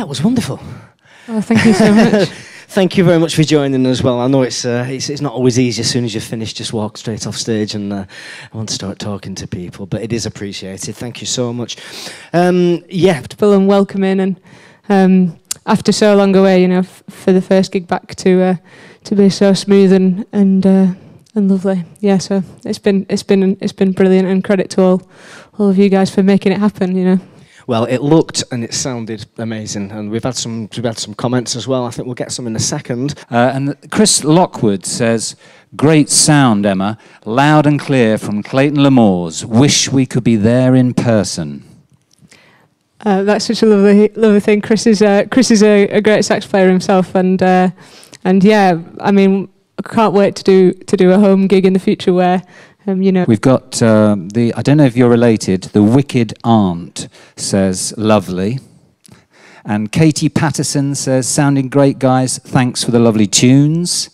That was wonderful. Oh, thank you so much. Thank you very much for joining as well. I know it's, uh, it's it's not always easy as soon as you're finished, just walk straight off stage and uh, I want to start talking to people, but it is appreciated. Thank you so much. Um, yeah, Full and welcoming, and um, after so long away, you know, for the first gig back to uh, to be so smooth and and uh, and lovely. Yeah, so it's been it's been it's been brilliant, and credit to all all of you guys for making it happen. You know. Well, it looked and it sounded amazing, and we've had some we've had some comments as well. I think we'll get some in a second. Uh, and Chris Lockwood says, Great sound, Emma. Loud and clear from Clayton-le-Moors. Wish we could be there in person. Uh, that's such a lovely, lovely thing. Chris is uh, Chris is a, a great sax player himself, and uh, and yeah, I mean, I can't wait to do to do a home gig in the future where, um, you know, We've got uh, the, I don't know if you're related, the Wicked Aunt says, Lovely. And Katie Patterson says, Sounding great, guys. Thanks for the lovely tunes.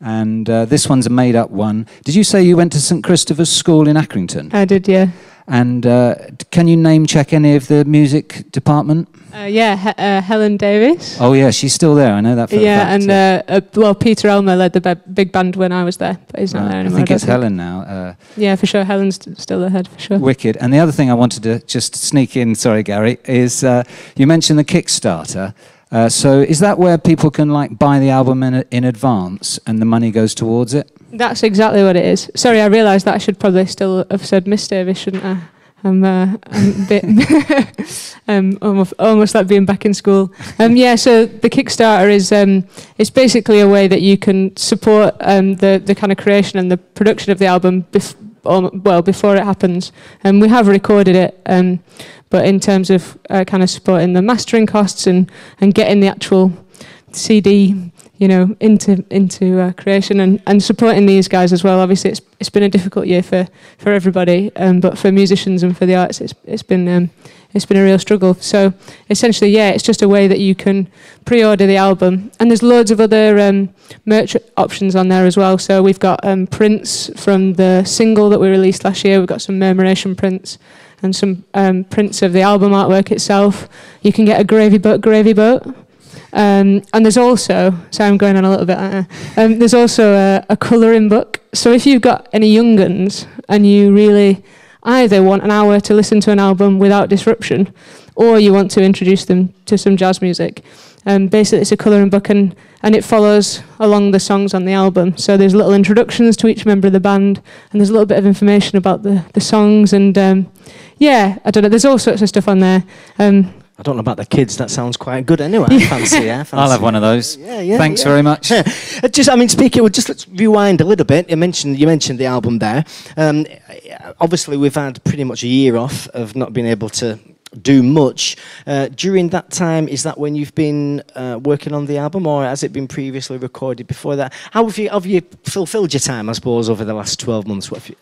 And uh, this one's a made up one. Did you say you went to St Christopher's School in Accrington? I did, yeah, And uh, can you name check any of the music department? uh, yeah, he- uh, Helen Davis. Oh, yeah, she's still there. I know that for a yeah, and uh, uh, well, Peter Elmer led the be- big band when I was there, but he's not Right, there anymore. I think it's Helen now. Uh, Yeah, for sure. Helen's still the head for sure. Wicked. And the other thing I wanted to just sneak in, sorry, Gary, is uh, you mentioned the Kickstarter. Uh, so is that where people can like buy the album in, in advance and the money goes towards it? That's exactly what it is. Sorry, I realised that I should probably still have said Miss Davis, shouldn't I? I'm, uh, I'm a bit um, almost, almost like being back in school. Um, yeah, so the Kickstarter is um, it's basically a way that you can support um, the the kind of creation and the production of the album. Bef- um, well, before it happens, and we have recorded it. Um, but in terms of uh, kind of supporting the mastering costs and and getting the actual CD you know, into into uh, creation and, and supporting these guys as well. Obviously, it's it's been a difficult year for, for everybody, um, but for musicians and for the arts, it's it's been um, it's been a real struggle. So essentially, yeah, it's just a way that you can pre-order the album, and there's loads of other um, merch options on there as well. So we've got um, prints from the single that we released last year. We've got some murmuration prints. And some um, prints of the album artwork itself. You can get a gravy boat, gravy boat, um, and there's also, so I'm going on a little bit, uh, um, there's also a, a colouring book. So if you've got any young guns and you really either want an hour to listen to an album without disruption, or you want to introduce them to some jazz music, um, basically it's a colouring book and, and it follows along the songs on the album. So there's little introductions to each member of the band, and there's a little bit of information about the, the songs, and um, yeah, I don't know, there's all sorts of stuff on there. Um, I don't know about the kids. That sounds quite good anyway. I fancy, yeah. Fancy. I'll have one of those. Yeah, yeah. Thanks yeah. very much. Uh, just, I mean, speaking. Well, just let's rewind a little bit. You mentioned you mentioned the album there. Um, obviously, we've had pretty much a year off of not being able to do much. Uh, during that time, is that when you've been uh, working on the album, or has it been previously recorded before that? How have you have you fulfilled your time? I suppose over the last twelve months. What have you,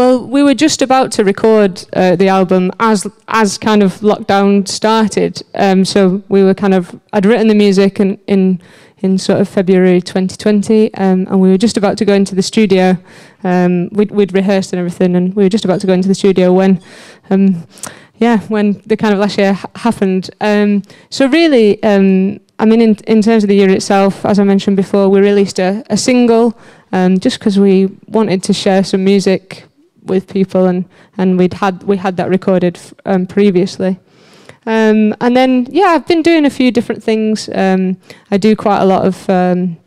Well, we were just about to record uh, the album as as kind of lockdown started. Um, so we were kind of I'd written the music in in, in sort of February 2020, um, and we were just about to go into the studio. Um, we'd, we'd rehearsed and everything, and we were just about to go into the studio when. Um, yeah, when the kind of last year ha- happened. Um, so really, um, I mean, in, in terms of the year itself, as I mentioned before, we released a, a single um, just because we wanted to share some music with people, and, and we'd had we had that recorded um, previously. Um, and then yeah, I've been doing a few different things. Um, I do quite a lot of um,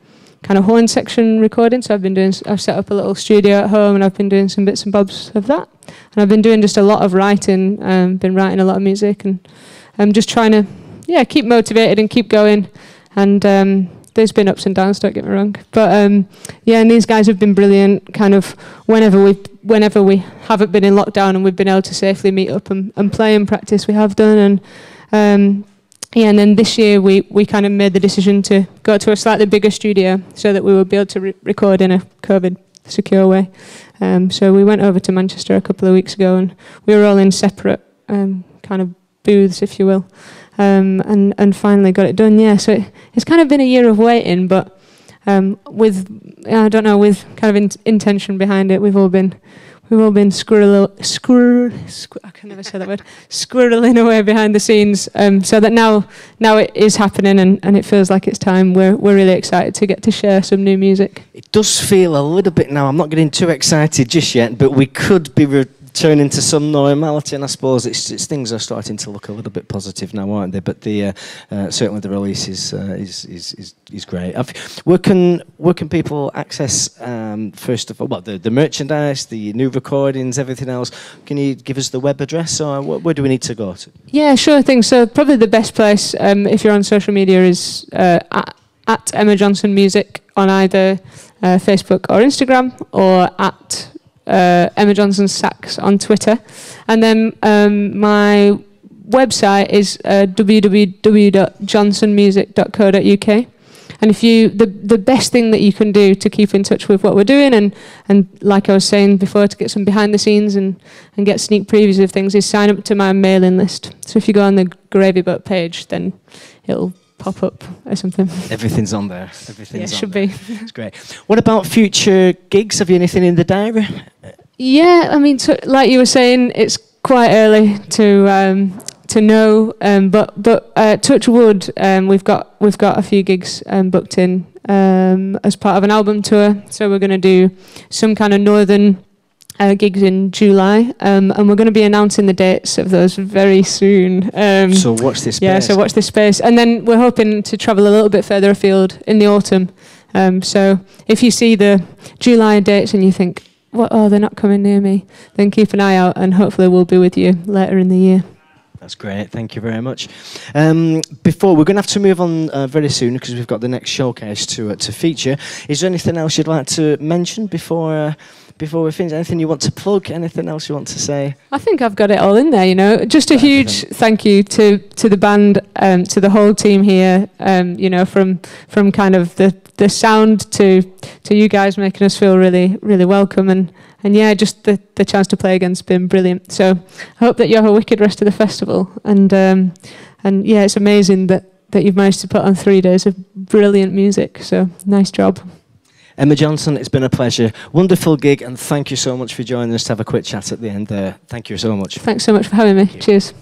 kind of horn section recording, so I've been doing. I've set up a little studio at home, and I've been doing some bits and bobs of that. And I've been doing just a lot of writing. Um, been writing a lot of music, and I'm just trying to yeah keep motivated and keep going. And um, there's been ups and downs. Don't get me wrong, but um, yeah, and these guys have been brilliant. Kind of whenever we whenever we haven't been in lockdown and we've been able to safely meet up and, and play and practice, we have done. And um, yeah, and then this year we, we kind of made the decision to go to a slightly bigger studio so that we would be able to re- record in a COVID secure way. Um, so we went over to Manchester a couple of weeks ago and we were all in separate um, kind of booths, if you will, um, and, and finally got it done. Yeah, so it, it's kind of been a year of waiting, but um, with I don't know with kind of in, intention behind it. We've all been we've all been squirrel, squirrel, squir- I can never say that word, squirreling away behind the scenes. Um, so that now, now it is happening, and, and it feels like it's time. We're we're really excited to get to share some new music. It does feel a little bit now. I'm not getting too excited just yet, but we could be returning into some normality, and I suppose it's, it's things are starting to look a little bit positive now, aren't they? But the uh, uh, certainly the release is, uh, is, is is is great. I've, where can where can people access um, first of all? Well, the, the merchandise, the new recordings, everything else. Can you give us the web address, or where, where do we need to go to? Yeah, sure thing. So probably the best place um, if you're on social media is uh, at, at Emma Johnson Music on either uh, Facebook or Instagram, or at uh, Emma Johnson Sax on Twitter. And then um, my website is uh, www.johnsonmusic.co.uk. And if you, the, the best thing that you can do to keep in touch with what we're doing, and, and like I was saying before, to get some behind the scenes and, and get sneak previews of things, is sign up to my mailing list. So if you go on the Gravy Boat page, then it'll pop up or something. Everything's on there. Yeah, Everything's it on should there. be. It's great. What about future gigs? Have you anything in the diary? Yeah, I mean, so, like you were saying, it's quite early to um, to know, um, but but uh, touch wood, um, we've got we've got a few gigs um, booked in um, as part of an album tour. So we're going to do some kind of northern uh, gigs in July, um, and we're going to be announcing the dates of those very soon. Um, so watch this. Space. Yeah, so watch this space. And then we're hoping to travel a little bit further afield in the autumn. Um, so if you see the July dates and you think, what, oh, they're not coming near me, then keep an eye out and hopefully we'll be with you later in the year. That's great. Thank you very much. Um, before we're going to have to move on uh, very soon because we've got the next showcase to uh, to feature. Is there anything else you'd like to mention before uh, before we finish? Anything you want to plug? Anything else you want to say? I think I've got it all in there, you know. Just a huge thank you to, to the band, um, to the whole team here, um, you know, from from kind of the, the sound to to you guys making us feel really, really welcome and, and yeah, just the, the chance to play again's been brilliant. So I hope that you have a wicked rest of the festival and um, and yeah, it's amazing that, that you've managed to put on three days of brilliant music. So nice job. Emma Johnson, it's been a pleasure. Wonderful gig, and thank you so much for joining us to have a quick chat at the end there. Thank you so much. Thanks so much for having me. Cheers.